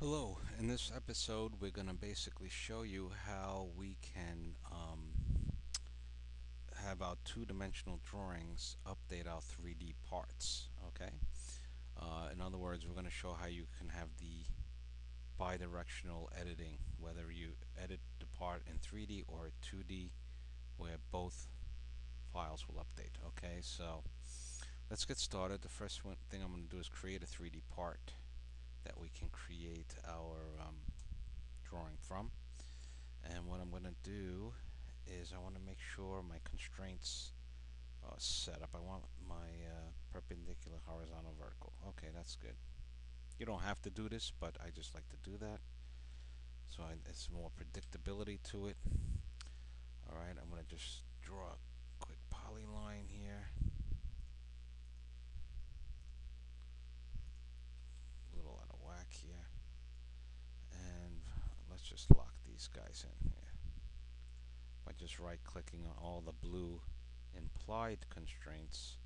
Hello, in this episode we're going to basically show you how we can um, have our two-dimensional drawings update our 3D parts, okay? Uh, in other words, we're going to show how you can have the bidirectional editing, whether you edit the part in 3D or 2D, where both files will update, okay? So let's get started. The first one thing I'm going to do is create a 3D part that we can create our um, drawing from. And what I'm going to do is I want to make sure my constraints are set up. I want my uh, perpendicular, horizontal, vertical. Okay, that's good. You don't have to do this, but I just like to do that. So I, it's more predictability to it. Alright, I'm going to just draw a quick polyline here. just lock these guys in here by just right clicking on all the blue implied constraints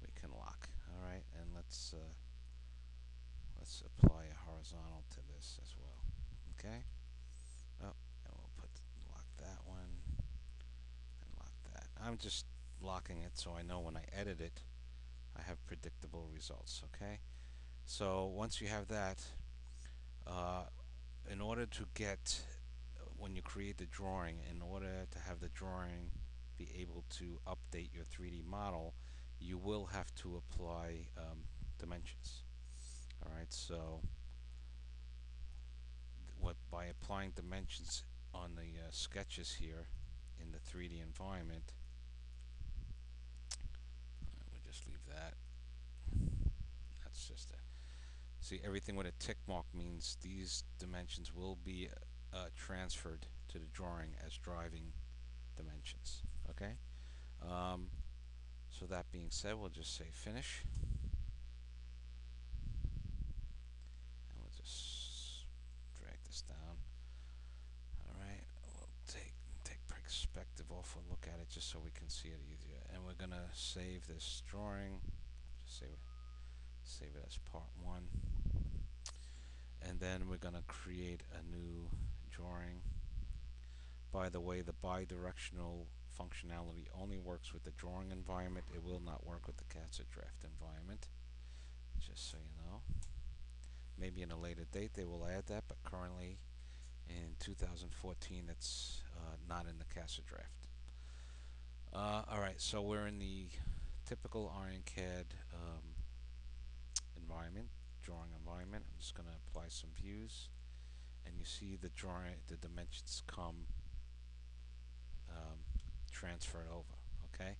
we can lock. Alright and let's uh, let's apply a horizontal to this as well. Okay? Oh and we'll put lock that one and lock that. I'm just locking it so I know when I edit it I have predictable results okay? So once you have that uh, in order to get when you create the drawing in order to have the drawing be able to update your 3D model you will have to apply um, dimensions. Alright so what by applying dimensions on the uh, sketches here in the 3D environment we'll just leave that. That's just a See, everything with a tick mark means these dimensions will be uh, transferred to the drawing as driving dimensions. Okay? Um, so that being said, we'll just say finish. And we'll just drag this down. Alright, we'll take, take perspective off and look at it just so we can see it easier. And we're going to save this drawing. Just save it, save it as part one and then we're going to create a new drawing. By the way the bidirectional functionality only works with the drawing environment. It will not work with the CAXA draft environment. Just so you know. Maybe in a later date they will add that but currently in 2014 it's uh, not in the CAXA draft uh, alright so we're in the typical IronCAD um, environment drawing environment. I'm just going to apply some views and you see the drawing, the dimensions come um, transferred over. Okay,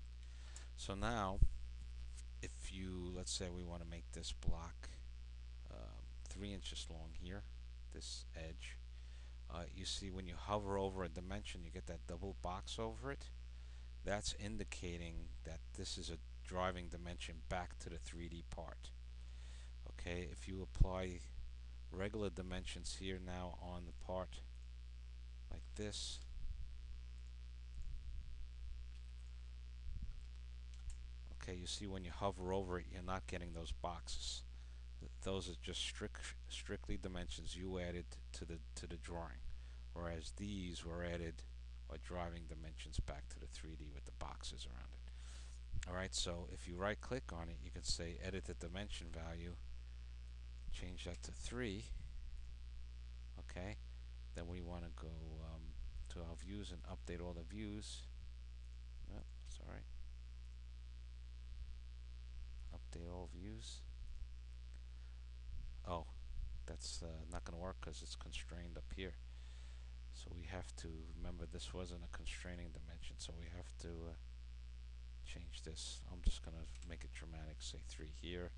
so now if you let's say we want to make this block um, three inches long here, this edge. Uh, you see when you hover over a dimension, you get that double box over it. That's indicating that this is a driving dimension back to the 3D part okay if you apply regular dimensions here now on the part like this. Okay you see when you hover over it you're not getting those boxes. Those are just strict strictly dimensions you added to the to the drawing whereas these were added or driving dimensions back to the 3D with the boxes around it. Alright so if you right click on it you can say edit the dimension value change that to 3 okay? Then we want to go um, to our views and update all the views. Oh, sorry update all views. Oh that's uh, not going to work because it's constrained up here. So we have to remember this wasn't a constraining dimension so we have to uh, change this. I'm just gonna make it dramatic say 3 here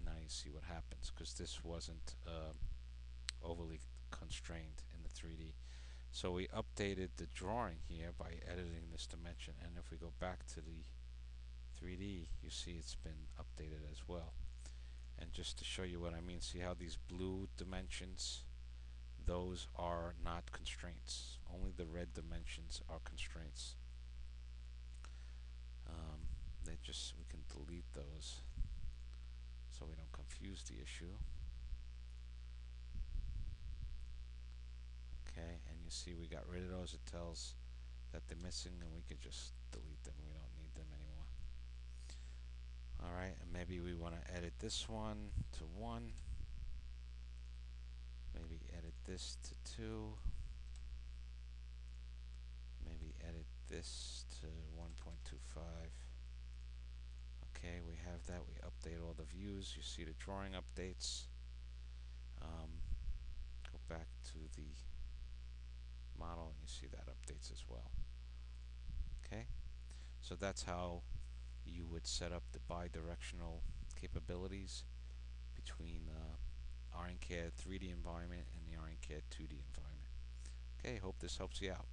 and now you see what happens because this wasn't uh, overly constrained in the 3D. So we updated the drawing here by editing this dimension and if we go back to the 3D you see it's been updated as well. And just to show you what I mean, see how these blue dimensions, those are not constraints. Only the red dimensions are constraints. Um, they just, we can delete those so we don't confuse the issue. Okay, and you see we got rid of those. It tells that they're missing and we could just delete them. We don't need them anymore. Alright, and maybe we want to edit this one to 1. Maybe edit this to 2. Maybe edit this have that. We update all the views. You see the drawing updates. Um, go back to the model and you see that updates as well. Okay, so that's how you would set up the bi-directional capabilities between uh, IronCAD 3D environment and the IronCAD 2D environment. Okay, hope this helps you out.